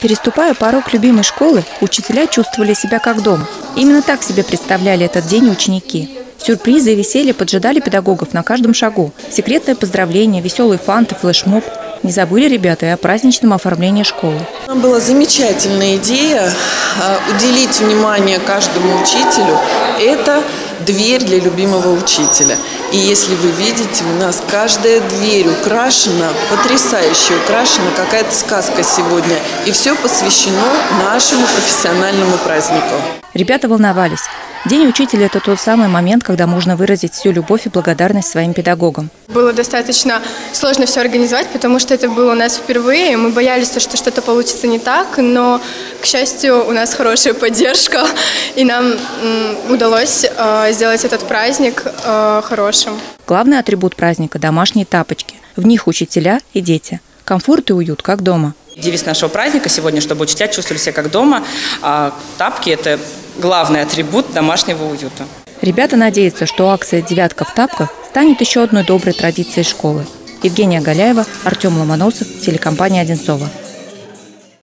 Переступая порог любимой школы, учителя чувствовали себя как дома. Именно так себе представляли этот день ученики. Сюрпризы и веселье поджидали педагогов на каждом шагу. Секретное поздравление, веселые фанты, флешмоб. Не забыли ребята и о праздничном оформлении школы. Была замечательная идея а, уделить внимание каждому учителю. Это дверь для любимого учителя. И если вы видите, у нас каждая дверь украшена, потрясающе украшена, какая-то сказка сегодня. И все посвящено нашему профессиональному празднику. Ребята волновались. День учителя – это тот самый момент, когда можно выразить всю любовь и благодарность своим педагогам. Было достаточно сложно все организовать, потому что это было у нас впервые. Мы боялись, что что-то получится не так, но, к счастью, у нас хорошая поддержка, и нам удалось э, сделать этот праздник э, хорошим. Главный атрибут праздника – домашние тапочки. В них учителя и дети. Комфорт и уют, как дома. Девиз нашего праздника сегодня, чтобы учителя чувствовали себя как дома. А тапки – это главный атрибут домашнего уюта. Ребята надеются, что акция «Девятка в тапках» станет еще одной доброй традицией школы. Евгения Галяева, Артем Ломоносов, телекомпания «Одинцова».